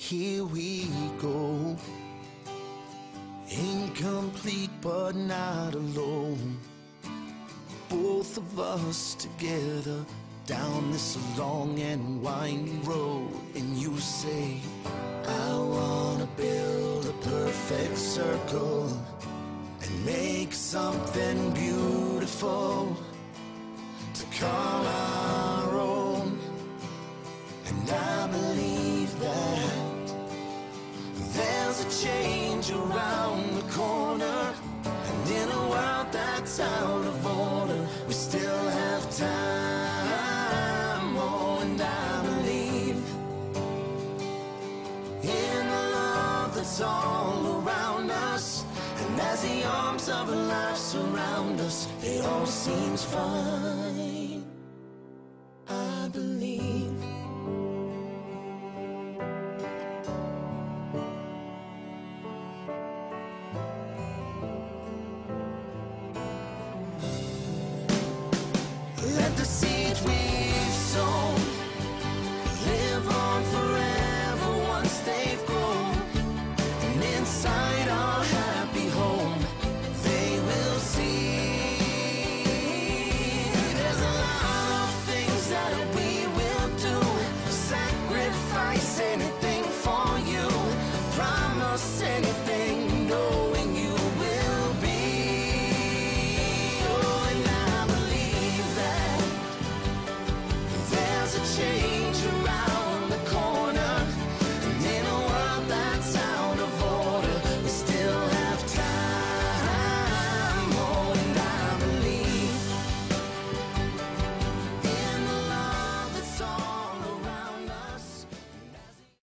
here we go. Incomplete but not alone. Both of us together down this long and winding road. And you say, I wanna build a perfect circle and make something beautiful that's out of order, we still have time. Oh, and I believe in the love that's all around us. And as the arms of life surround us, it all seems fine.